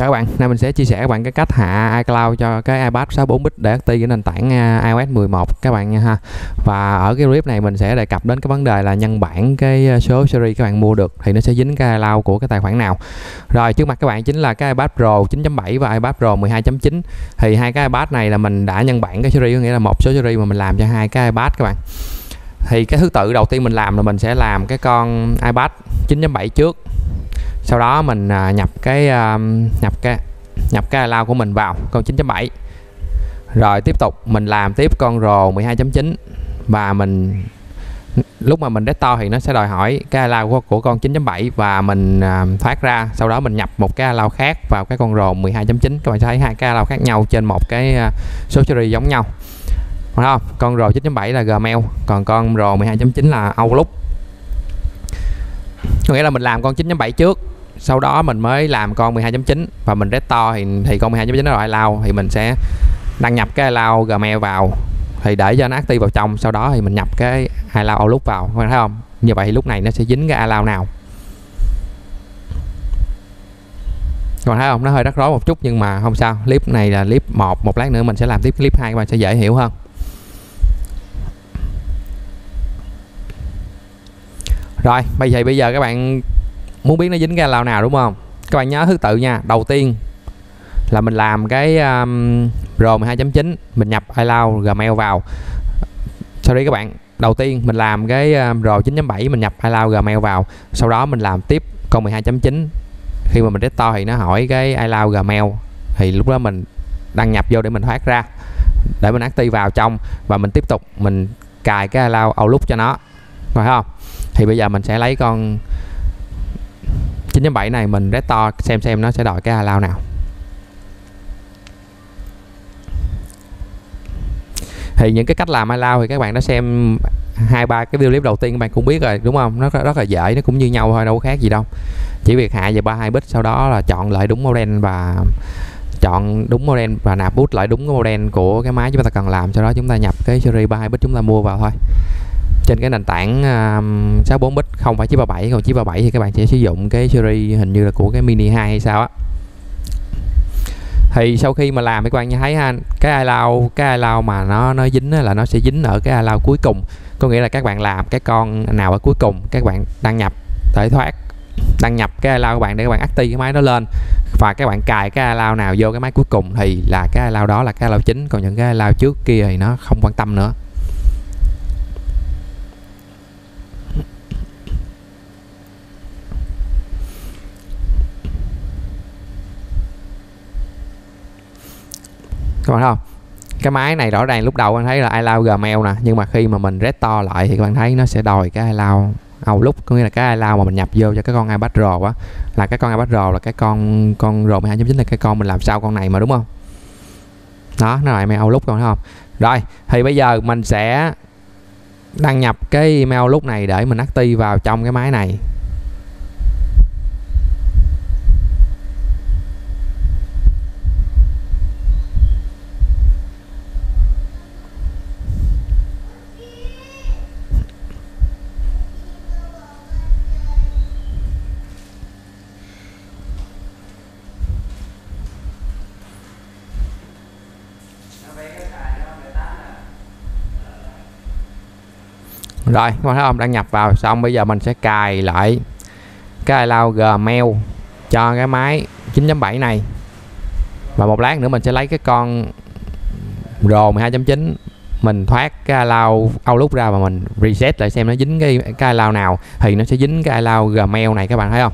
Chào các bạn, nay mình sẽ chia sẻ các bạn cái cách hạ iCloud cho cái iPad 64 bit để active cái nền tảng à, iOS 11 các bạn nha ha. Và ở cái clip này mình sẽ đề cập đến cái vấn đề là nhân bản cái à, số series các bạn mua được thì nó sẽ dính cái iCloud của cái tài khoản nào. Rồi trước mặt các bạn chính là cái iPad Pro 9.7 và iPad Pro 12.9. Thì hai cái iPad này là mình đã nhân bản cái series có nghĩa là một số series mà mình làm cho hai cái iPad các bạn. Thì cái thứ tự đầu tiên mình làm là mình sẽ làm cái con iPad 9.7 trước sau đó mình à, nhập cái à, nhập cái nhập cái lao của mình vào con 9.7 rồi tiếp tục mình làm tiếp con rồ 12.9 và mình lúc mà mình to thì nó sẽ đòi hỏi cái allow của, của con 9.7 và mình à, thoát ra. Sau đó mình nhập một cái allow khác vào cái con rồ 12.9 các bạn sẽ thấy hai cái allow khác nhau trên một cái à, số series giống nhau. Đúng không? Con rồ 9.7 là Gmail còn con rồ 12.9 là Outlook có nghĩa là mình làm con 9.7 trước, sau đó mình mới làm con 12.9 và mình to thì thì con 12.9 nó lại lao, thì mình sẽ đăng nhập cái lao Gmail vào. Thì để cho nó active vào trong, sau đó thì mình nhập cái iCloud Outlook vào. Các bạn thấy không? Như vậy thì lúc này nó sẽ dính cái iCloud nào. Các bạn thấy không? Nó hơi rắc rối một chút nhưng mà không sao. Clip này là clip 1 một lát nữa mình sẽ làm tiếp clip 2 các bạn sẽ dễ hiểu hơn. Rồi bây giờ bây giờ các bạn muốn biết nó dính ga lao nào đúng không? Các bạn nhớ thứ tự nha. Đầu tiên là mình làm cái um, Pro 12.9 mình nhập iCloud Gmail vào. Sau đấy các bạn đầu tiên mình làm cái um, Pro 9.7 mình nhập iCloud Gmail vào. Sau đó mình làm tiếp con 12.9 khi mà mình restore thì nó hỏi cái iCloud Gmail. Thì lúc đó mình đăng nhập vô để mình thoát ra để mình active vào trong và mình tiếp tục mình cài cái iCloud Outlook cho nó. Phải không? Thì bây giờ mình sẽ lấy con 9.7 này, mình to xem xem nó sẽ đòi cái allow nào. Thì những cái cách làm allow thì các bạn đã xem hai, ba cái video clip đầu tiên các bạn cũng biết rồi, đúng không? Nó rất là dễ, nó cũng như nhau thôi, đâu có khác gì đâu. Chỉ việc hạ về 32 bit, sau đó là chọn lại đúng model và chọn đúng model và nạp bút lại đúng cái model của cái máy chúng ta cần làm. Sau đó chúng ta nhập cái series 32 bit chúng ta mua vào thôi trên cái nền tảng um, 64 bit không phải 937 còn 937 thì các bạn sẽ sử dụng cái series hình như là của cái mini 2 hay sao á. Thì sau khi mà làm các bạn thấy ha cái iCloud cái iCloud mà nó nó dính là nó sẽ dính ở cái iCloud cuối cùng. Có nghĩa là các bạn làm cái con nào ở cuối cùng các bạn đăng nhập để thoát đăng nhập cái iCloud của bạn để các bạn active cái máy đó lên. Và các bạn cài cái iCloud nào vô cái máy cuối cùng thì là cái iCloud đó là cái iCloud chính còn những cái iCloud trước kia thì nó không quan tâm nữa. Các bạn thấy không? Cái máy này rõ ràng lúc đầu anh thấy là iCloud Gmail nè, nhưng mà khi mà mình restore lại thì các bạn thấy nó sẽ đòi cái iCloud Outlook à, có nghĩa là cái iCloud mà mình nhập vô cho cái con iPad Pro á, là cái con iPad Pro là cái con con Pro 12.9 là cái con mình làm sau con này mà, đúng không? Đó, nó lại mail Outlook còn thấy không? Rồi, thì bây giờ mình sẽ đăng nhập cái email lúc này để mình active vào trong cái máy này. Rồi các bạn thấy không đăng nhập vào, xong bây giờ mình sẽ cài lại cái lao Gmail cho cái máy 9.7 này. Và một lát nữa mình sẽ lấy cái con Pro 12.9 mình thoát cái lao Outlook ra và mình reset lại xem nó dính cái cái lao nào. Thì nó sẽ dính cái lao Gmail này, các bạn thấy không?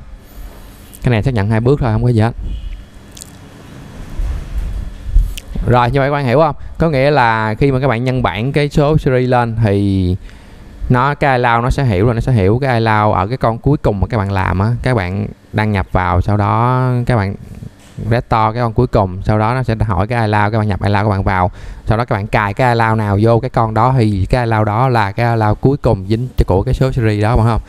Cái này xác nhận hai bước thôi, không có gì hết. Rồi, như vậy các bạn hiểu không? Có nghĩa là khi mà các bạn nhân bản cái số series lên thì nó, cái iCloud nó sẽ hiểu rồi, nó sẽ hiểu cái iCloud ở cái con cuối cùng mà các bạn làm á. Các bạn đăng nhập vào, sau đó các bạn restore cái con cuối cùng, sau đó nó sẽ hỏi cái iCloud các bạn nhập iCloud các bạn vào. Sau đó các bạn cài cái iCloud nào vô cái con đó, thì cái lao đó là cái lao cuối cùng dính của cái số series đó phải không?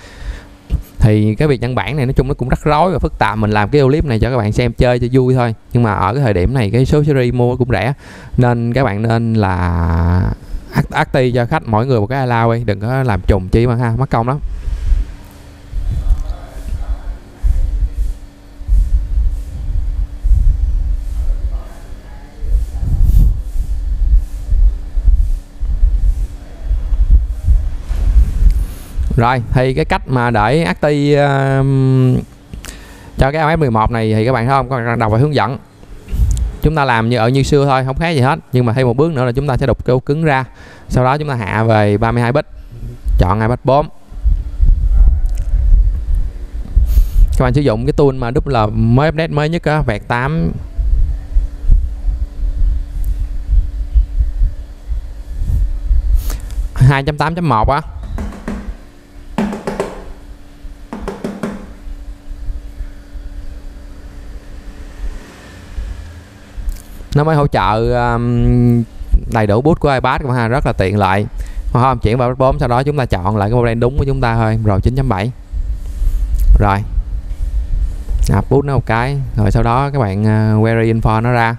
Thì cái việc nhân bản này nói chung nó cũng rắc rối và phức tạp. Mình làm cái clip này cho các bạn xem chơi cho vui thôi. Nhưng mà ở cái thời điểm này cái số series mua cũng rẻ, nên các bạn nên là ác cho khách mỗi người một cái lao đi đừng có làm trùng chi mà ha mất công lắm Rồi thì cái cách mà để Acti uh, um, cho cái iOS 11 này thì các bạn thấy không? Các bạn đọc và hướng dẫn chúng ta làm như, ở như xưa thôi, không khác gì hết. Nhưng mà thêm một bước nữa là chúng ta sẽ đục cái ổ cứng ra. Sau đó chúng ta hạ về 32 bit. Chọn iPad 4 các bạn sử dụng cái tool mà double mới update mới nhất á, vẹt 8 2.8.1 á. Nó mới hỗ trợ um, đầy đủ boot của iPad của ha rất là tiện lợi. Hoặc không chuyển vào 4 sau đó chúng ta chọn lại cái model đúng của chúng ta thôi. Rồi 9.7 rồi. Nạp boot nó một cái rồi sau đó các bạn uh, query info nó ra.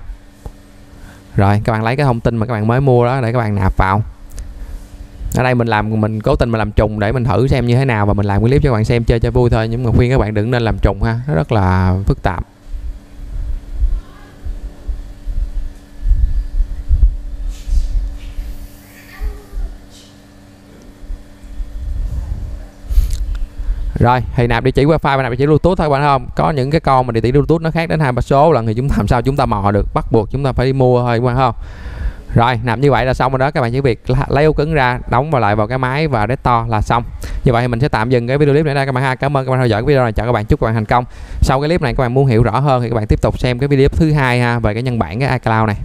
Rồi các bạn lấy cái thông tin mà các bạn mới mua đó để các bạn nạp vào. Ở đây mình làm mình cố tình mình làm trùng để mình thử xem như thế nào và mình làm cái clip cho các bạn xem chơi cho vui thôi. Nhưng mà khuyên các bạn đừng nên làm trùng ha nó rất là phức tạp. Rồi, thì nạp địa chỉ wifi và nạp địa chỉ bluetooth thôi bạn không? Có những cái con mà địa chỉ bluetooth nó khác đến hai ba số lần thì chúng ta làm sao chúng ta mò được, bắt buộc chúng ta phải đi mua thôi bạn không? Rồi, nạp như vậy là xong rồi đó, các bạn chỉ việc lấy ổ cứng ra, đóng vào lại vào cái máy và to là xong. Như vậy thì mình sẽ tạm dừng cái video clip này đây, các bạn ha. Cảm ơn các bạn theo dõi cái video này, chào các bạn, chúc các bạn thành công. Sau cái clip này các bạn muốn hiểu rõ hơn thì các bạn tiếp tục xem cái video thứ hai ha, về cái nhân bản, cái iCloud này.